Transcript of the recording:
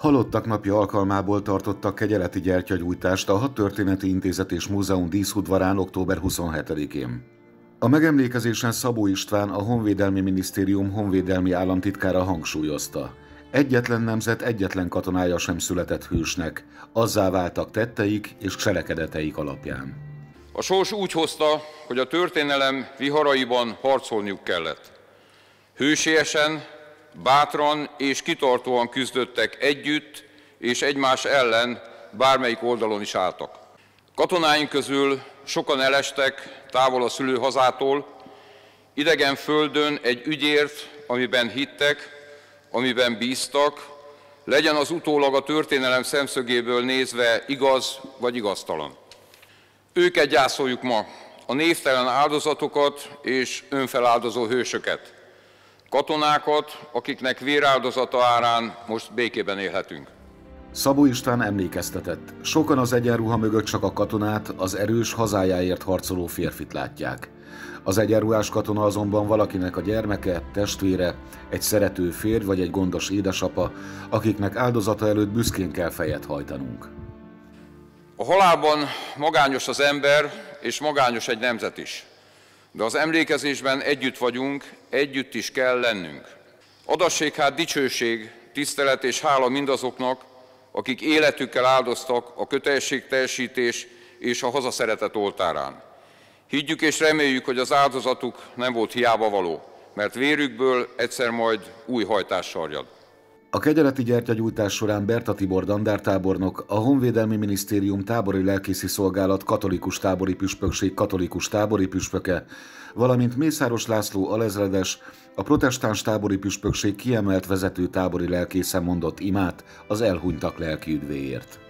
Halottak napja alkalmából tartottak kegyeleti gyertyagyújtást a Hadtörténeti Intézet és Múzeum díszudvarán október 27-én. A megemlékezésen Szabó István, a Honvédelmi Minisztérium honvédelmi államtitkára hangsúlyozta. Egyetlen nemzet, egyetlen katonája sem született hősnek, azzá váltak tetteik és cselekedeteik alapján. A sors úgy hozta, hogy a történelem viharaiban harcolniuk kellett. Hősiesen, bátran és kitartóan küzdöttek együtt és egymás ellen, bármelyik oldalon is álltak. Katonáink közül sokan elestek távol a szülőhazától, idegen földön egy ügyért, amiben hittek, amiben bíztak, legyen az utólag a történelem szemszögéből nézve igaz vagy igaztalan. Őket gyászoljuk ma, a névtelen áldozatokat és önfeláldozó hősöket, katonákat, akiknek véráldozata árán most békében élhetünk. Szabó István emlékeztetett, sokan az egyenruha mögött csak a katonát, az erős hazájáért harcoló férfit látják. Az egyenruhás katona azonban valakinek a gyermeke, testvére, egy szerető férj vagy egy gondos édesapa, akiknek áldozata előtt büszkén kell fejet hajtanunk. A halálban magányos az ember, és magányos egy nemzet is. De az emlékezésben együtt vagyunk, együtt is kell lennünk. Adassék hát dicsőség, tisztelet és hála mindazoknak, akik életükkel áldoztak a kötelességteljesítés és a hazaszeretet oltárán. Higgyük és reméljük, hogy az áldozatuk nem volt hiába való, mert vérükből egyszer majd új hajtás sarjad. A kegyeleti gyertyagyújtás során Berta Tibor dandártábornok, a Honvédelmi Minisztérium tábori lelkészi szolgálat katolikus tábori püspökség katolikus tábori püspöke, valamint Mészáros László alezredes, a protestáns tábori püspökség kiemelt vezető tábori lelkésze mondott imát az elhunytak lelki üdvéért.